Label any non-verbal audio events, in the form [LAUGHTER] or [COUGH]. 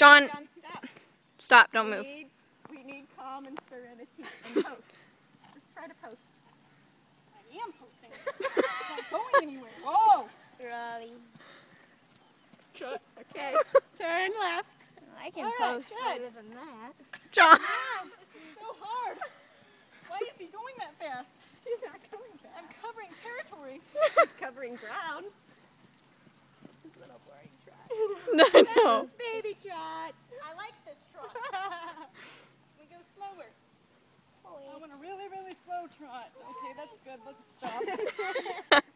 John, John, stop. stop. Don't we move. Need, we need calm and serenity and post. Just try to post. I am posting. it's not going anywhere. Whoa. Raleigh. Okay. [LAUGHS] Turn left. I can All right, post good. better than that. John. Ah, this is so hard. Why is he going that fast? He's not going fast. I'm covering territory. He's covering ground. This little boring trot. [LAUGHS] No, no. This baby trot. I like this trot. [LAUGHS] we go slower. Oh, I want a really, really slow trot. Okay, that's good. Let's stop. [LAUGHS]